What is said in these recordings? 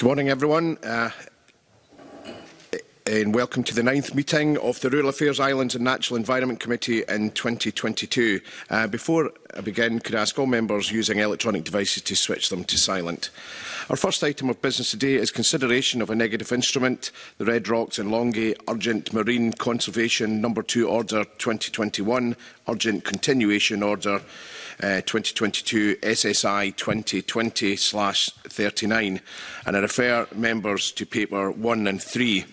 Good morning, everyone. Uh, and welcome to the ninth meeting of the Rural Affairs, Islands and Natural Environment Committee in 2022. Uh, before I begin, could I ask all members using electronic devices to switch them to silent. Our first item of business today is consideration of a negative instrument, the Red Rocks and Longay Urgent Marine Conservation Number 2 Order 2021, Urgent Continuation Order uh, 2022 SSI 2020-39 and I refer members to paper 1 and 3.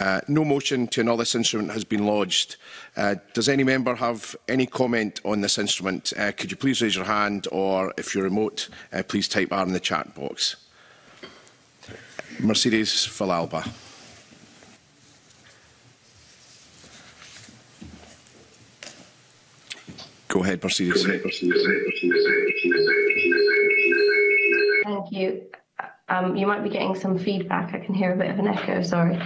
Uh, no motion to annul this instrument has been lodged. Uh, does any member have any comment on this instrument? Uh, could you please raise your hand or if you're remote, uh, please type R in the chat box. Mercedes Falalba. Go ahead, Thank you. Um, you might be getting some feedback. I can hear a bit of an echo, sorry.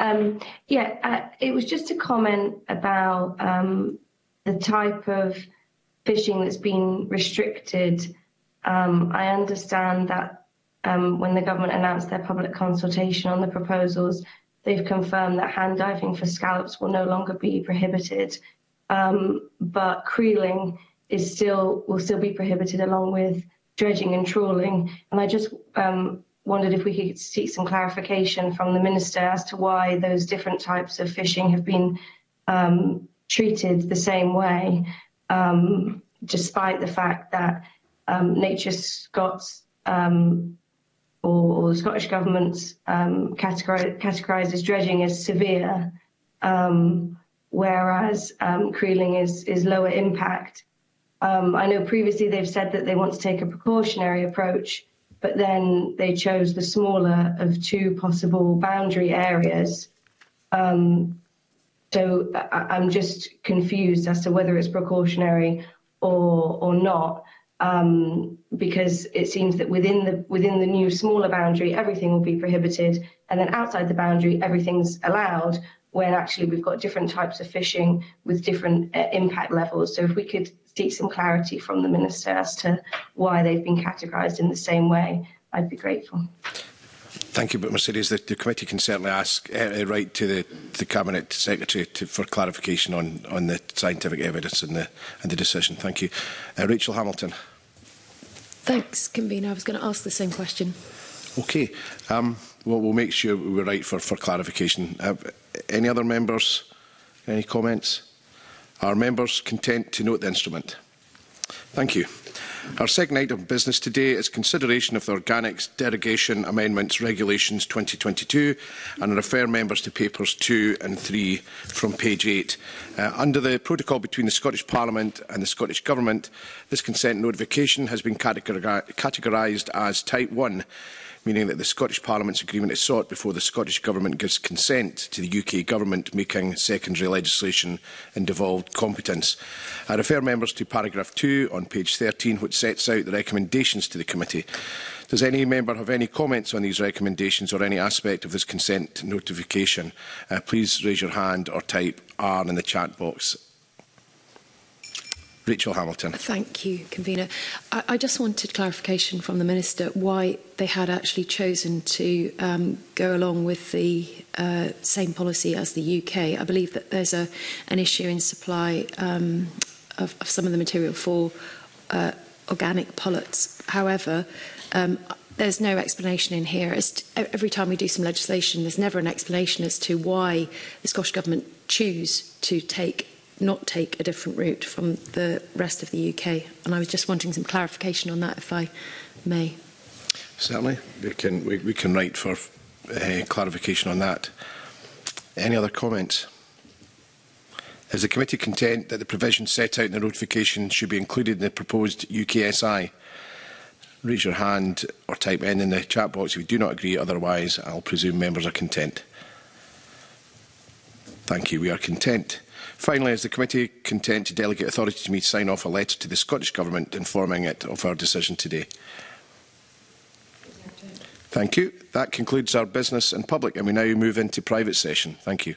Um, yeah, uh, it was just a comment about um, the type of fishing that's been restricted. Um, I understand that um, when the government announced their public consultation on the proposals, they've confirmed that hand diving for scallops will no longer be prohibited um, but creeling is still will still be prohibited along with dredging and trawling. And I just um, wondered if we could seek some clarification from the minister as to why those different types of fishing have been um, treated the same way, um, despite the fact that um, Nature Scots um, or, the Scottish government um, categorises dredging as severe, um, whereas um, creeling is, is lower impact. Um, I know previously they've said that they want to take a precautionary approach, but then they chose the smaller of two possible boundary areas. Um, so I, am just confused as to whether it's precautionary or or not, um, because it seems that within the within the new smaller boundary, everything will be prohibited, and then outside the boundary, everything's allowed. when actually we've got different types of fishing with different uh, impact levels. So if we could seek some clarity from the Minister as to why they've been categorised in the same way, I'd be grateful. Thank you, but Mercedes, the, the committee can certainly ask uh, uh right to the, the cabinet secretary to, for clarification on, on the scientific evidence and the, and the decision. Thank you, uh, Rachel Hamilton. Thanks, convener. I was going to ask the same question. Okay, um, well, we'll make sure we're right for, for clarification. Uh, Any other members? Any comments? Are members content to note the instrument? Thank you. Our second item of business today is consideration of the Organics Derogation Amendments Regulations 2022 and I refer members to papers 2 and 3 from page 8. Uh, under the protocol between the Scottish Parliament and the Scottish Government, this consent notification has been categorised as Type 1 meaning that the Scottish Parliament's agreement is sought before the Scottish Government gives consent to the UK Government making secondary legislation in devolved competence. I refer members to paragraph 2 on page 13, which sets out the recommendations to the committee. Does any member have any comments on these recommendations or any aspect of this consent notification? Uh, please raise your hand or type R in the chat box Rachel Hamilton. Thank you, Convener. I, I just wanted clarification from the Minister why they had actually chosen to um, go along with the uh, same policy as the UK. I believe that there's a, an issue in supply um, of, of some of the material for uh, organic pollets. However, um, there's no explanation in here. As to, every time we do some legislation, there's never an explanation as to why the Scottish Government choose to take not take a different route from the rest of the UK. And I was just wanting some clarification on that, if I may. Certainly. We can, we, we can write for uh, clarification on that. Any other comments? Is the committee content that the provisions set out in the notification should be included in the proposed UKSI? Raise your hand or type N in the chat box if you do not agree, otherwise I'll presume members are content. Thank you. We are content. Finally, is the committee content to delegate authority to me to sign off a letter to the Scottish Government informing it of our decision today? Thank you. That concludes our business and public, and we now move into private session. Thank you.